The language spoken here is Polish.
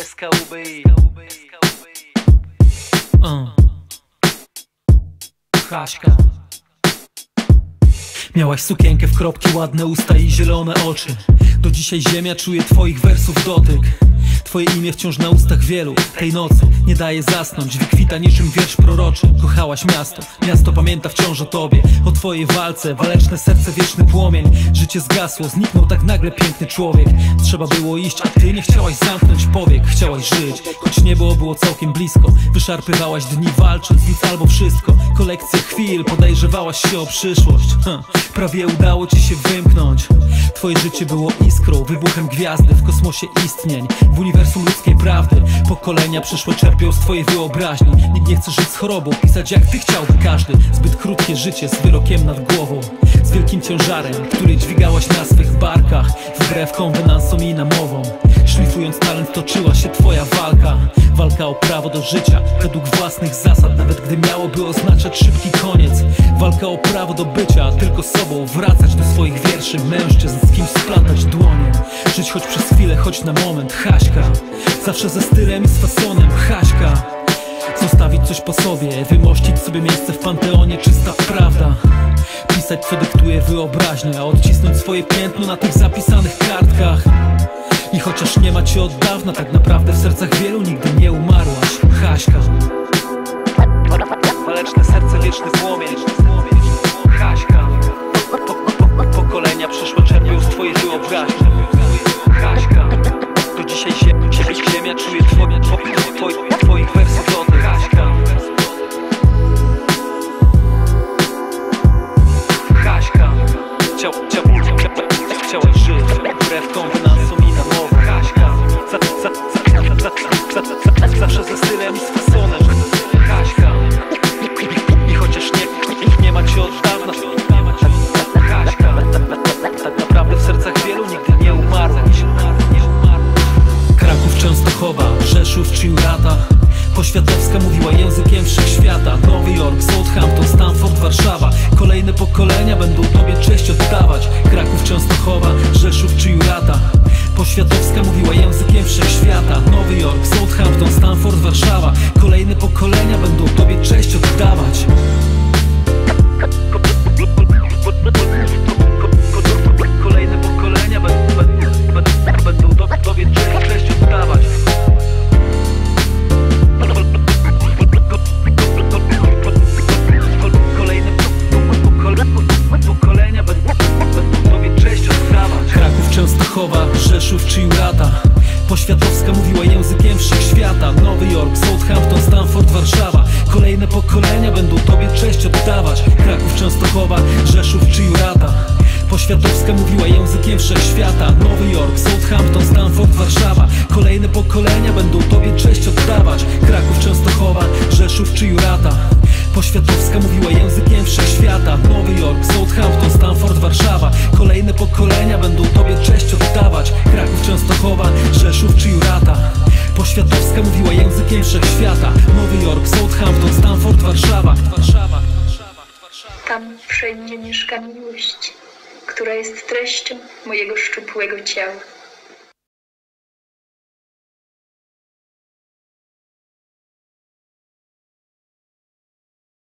SKUBI. Haśka. Miałaś sukienkę w kropki, ładne usta i zielone oczy. Do dzisiaj ziemia czuje twoich wersów dotyk Twoje imię wciąż na ustach wielu. Tej nocy nie daje zasnąć. Wykwita niczym wiersz proroczy. Kochałaś miasto, miasto pamięta wciąż o tobie. O twojej walce, waleczne serce, wieczny płomień. Życie zgasło, zniknął tak nagle piękny człowiek. Trzeba było iść, a ty nie chciałaś zamknąć powiek. Chciałaś żyć, choć niebo było całkiem blisko. Wyszarpywałaś dni walcząc, nic albo wszystko Kolekcję chwil, podejrzewałaś się o przyszłość. Hm. Prawie udało ci się wymknąć. Twoje życie było iskrą, wybuchem gwiazdy w kosmosie istnień W uniwersum ludzkiej prawdy. Pokolenia przyszłe czerpią z twojej wyobraźni. Nikt nie chce żyć z chorobą, pisać jak ty chciałby każdy. Zbyt krótkie życie z wyrokiem nad głową Z wielkim ciężarem, który dźwigałaś na swych barkach Wbrew konwenansom i namowom Szlifując talent toczyła się twoja walka. Walka o prawo do życia według własnych zasad. Nawet gdy miałoby oznaczać szybki koniec Walka o prawo do bycia. Tylko sobą Wracać do swoich wierszy mężczyzn Z kim splatać dłonie Żyć choć przez chwilę, choć na moment. Haśka. Zawsze ze stylem i z fasonem. Haśka. Zostawić coś po sobie Wymościć sobie miejsce w panteonie. Czysta prawda. Pisać co dyktuje wyobraźnia. Odcisnąć swoje piętno na tych zapisanych kartkach i chociaż nie ma cię od dawna Tak naprawdę w sercach wielu nigdy nie umarłaś. Haśka. Waleczne serce, wieczny płomień Haśka. Po, po, po, Pokolenia przyszłe czerpią z twojej wyobraźni. Haśka. Do dzisiaj ziem, dzisiaj ziemia czuje twoje, twoje, twoje, twoich wersów dotyk Haśka. Haśka. Chciał, chciał, chciał, chciałaś żyć. Wbrew konwenansom Rzeszów czy Jurata Poświatowska mówiła językiem wszechświata. Nowy Jork, Southampton, Stanford, Warszawa. Kolejne pokolenia będą tobie cześć oddawać. Kraków, Częstochowa, Rzeszów czy Jurata. Poświatowska mówiła językiem wszechświata. Nowy Jork, Southampton, Stanford, Warszawa. Kolejne pokolenia będą tobie Częstochowa, Rzeszów czy Jurata? Poświatowska mówiła językiem wszechświata. Nowy Jork, Southampton, Stanford, Warszawa. Kolejne pokolenia będą tobie cześć oddawać. Kraków, Częstochowa, Rzeszów czy Jurata? Poświatowska mówiła językiem wszechświata. Nowy Jork, Southampton, Stanford, Warszawa. Kolejne pokolenia będą tobie cześć oddawać. Kraków, Częstochowa, Rzeszów czy Jurata? Poświatowska mówiła językiem wszechświata językiem wszechświata. Nowy Jork, Southampton, Stanford, Warszawa. Tam wszędzie mieszka miłość, która jest treścią mojego szczupłego ciała.